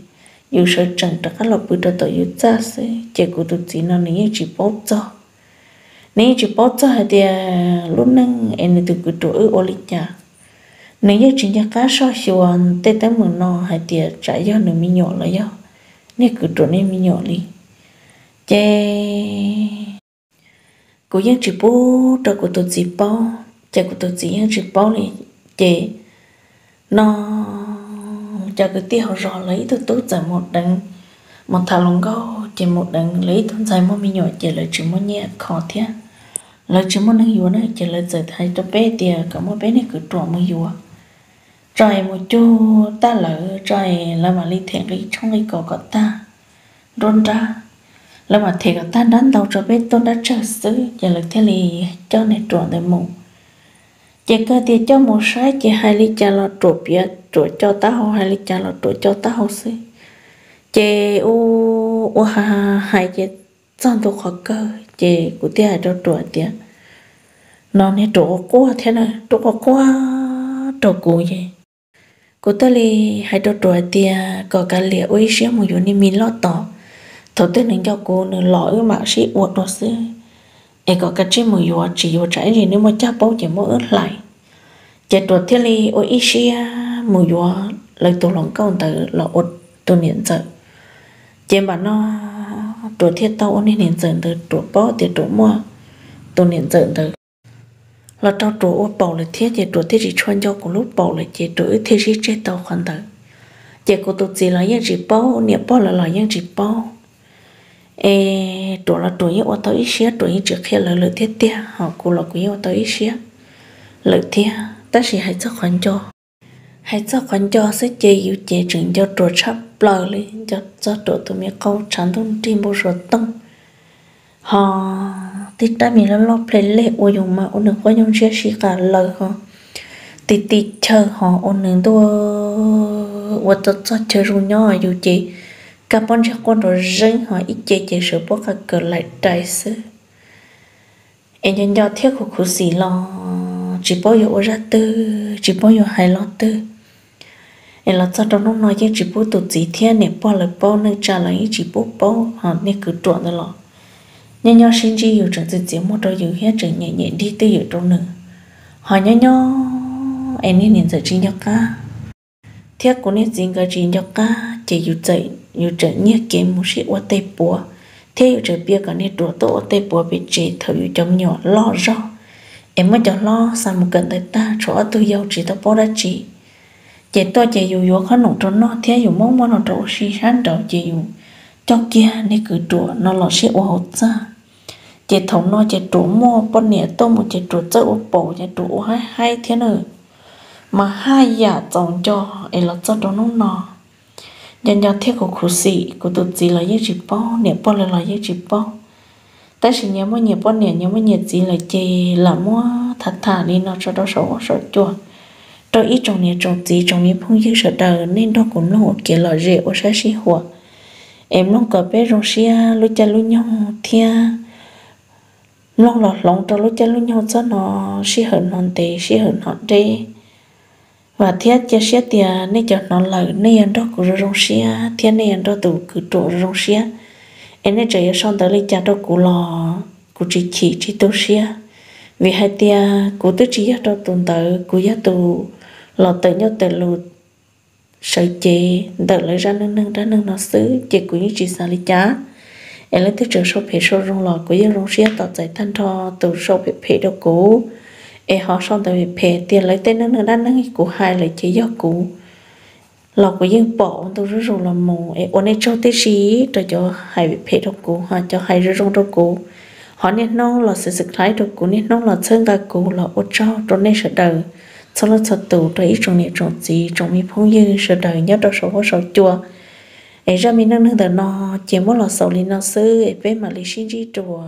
yêu sợ chẳng tất là bự cho yêu cha sẽ chỉ của tụi chỉ nó nên chỉ bảo cho. Nên chỉ bảo cho thì à, lúc nãy em từ cứ trò ở lịch nhà. Nên chỉ nhà cá so xuân tết tới mùa nọ hay tiệt trái do nữa mi nhỏ là do. Nên cứ trộn nên mi nhỏ đi. Chê. Cô dân chỉ bố cho cô tôi chỉ bao chê cô tôi chỉ dân chỉ bao đi chê. Nó cho cái tiêu rõ lấy từ tốt giờ một đằng. Một thằng lòng câu chỉ một đằng lấy tôi dài một mi nhỏ chỉ là chỉ một nhẹ, khó thế. Là chỉ một năng yếu này chỉ là giờ thay cho bé tiệt cả một bé này cứ trộn một yếu rồi một chú ta lỡ, rồi là mà li thiện li trong li cổ có ta. Rôn ra. Là mà thiệt ta đánh đầu cho bé tôi đã trở xứ và lực thế li cho này trộn để mù chỉ có thì cho một sai, chỉ hai li cha là trụ bia trụ cho ta hậu, hai li cha là trụ cho ta hậu sư chỉ u u ha hai chỉ trong đồ khó cơ, chỉ cụ tia cho trụ tia nó nè trụ quá, thế này trụ quá trụ cụ gì. Cụ ta li hai trụ trụ tia có cả lìa uy xíu một chỗ nên mình lo tỏ. Thầu tên những cho cụ nên lo cái mạng sĩ uất nó xưa ai có cái chim mồi vào chỉ vào trái gì nếu mà cha bố chỉ mua ớt lại. Chỉ tuột thiên li ôi Asia mồi vào lấy lời tổ lòng câu từ là uất tôi niệm giờ trên bản nó tuổi thiết tao nên niệm giờ từ tổ bao thì tổ mua tôi niệm giờ từ. Là tao chỗ bảo là thiết, thì chỗ thiết chỉ chuyên cho của lúc bảo là chỉ chỗ thiết chỉ chết tao khoan từ chỉ của tổ gì là những chỉ bảo niệm bảo là là những chỉ bảo ê chỗ là tuổi những ô tô ít xía tuổi những trước khi là lợi thiết tia họ cũng là quý những ô tô ít xía. Lợi thiết ta chỉ hãy cho khoản cho. Hãy cho khoản cho, sẽ chơi yếu chế chừng cho chỗ chấp bờ li cho cho tổ tụi mình câu chẳng thông tin bộ số tông. Họ thì ta mình là lo play lệ ô dùng mà ô đừng có dùng chia sẻ cả lời họ thì thì chờ họ ô đừng tôi ô cho cho chơi rồi nhỏ dù chị cả bọn chắc con rồi rinh họ ít chơi chơi sửa bốc cả cờ lại trái sư em nhân giao thiết của khu xì lo? Chỉ bao giờ ra tư, chỉ bao giờ hài lo tư. Em là cho đó lúc nói chứ chỉ bao tụt gì thế nè bao lời bao nên trả lời chỉ bao bao họ nè cứ trộn rồi lo. Nhân nhau sinh chi hiểu trận sự chỉ một đôi hiểu hết trận nhẹ nhẹ đi tư hiểu trong nữa họ nhau nhau em nên nhìn sự chính nhau cả thiết của nên chính cái chính nhau ca, chỉ hiểu chạy như trở nhớ kế mù sĩ ô tây búa. Thế yêu trở bia cả nên đùa tổ ô tê búa bị chế thở yêu chồng nhỏ, lo rõ. Em mới cho lo, sao một cần tới ta, chỗ tôi giàu chỉ tao bỏ ra chỉ. Chế to chế yêu dù khó nổ cho nó, thế yêu mong mong nó trổ xì sáng đầu chế yêu cho kia nên cứ đùa, nó lo sĩ ô hột ra chế thống nó chế trổ mò bọn nẻ tôm một chế trổ chơi ô bổ chế trổ hai hai thế nữa mà hai giả chồng cho, em là cho đó nó nọ nhân nhau thiết của khu sĩ của tụt gì là những chỉ bao nè bao là là những chỉ bao tại sự nhớ mỗi nhiệt bao nè nhớ mỗi nhiệt gì là chê là mua thật thà đi nó cho đó số số chua. Tôi ít trong nè trong gì trong miếng phong dư sợ đời, nên đó cũng nó kia là rượu sẽ xí hoa em nó cờ bé rong xia lúc cha lúc nhau thia. Long lọt lòng cho lúc cha lúc nhau cho nó xí hận hòn tệ xí hận hòn đê và thiết cho xía tiền à, nên cho nó là nên ăn đó của rong xía à, thiết nên ăn đó tụ cứ trụ rong xía. Em nên chạy xong tới lấy cha đó của lò, của chị chị chị tôi xía. Vì hai tia của tôi chỉ đó tồn tại, của gia tụ lò tự nhau tự lụt sợi chị đợi lấy ra nâng nâng, ra nâng nó xứ chị của những chị sao lấy chá. Em lấy thức trường số phê số rong lò của dân rong xia tạo giải thanh thọ từ số phê phê đó cũ e họ xong tại phê tiền lấy tên nó đang nó của hai lấy chế do cũ lò của dân bỏ tôi rất rồi là mù. E ôn cho tới gì, cho cho hai bị phê đâu cũ họ cho hai rất rong đâu cũ họ nên nó là sự sự thái đâu cũ nên nó là chân ga cũ là ô cho cho nên sợ đời. Sau đó thật tù tới trong này trong gì trong mi phong như sợ đời nhớ đâu số số chua. E ra mình đang nâng từ nó chỉ muốn là sầu lên nó sư e bên mà lấy xin gì chùa.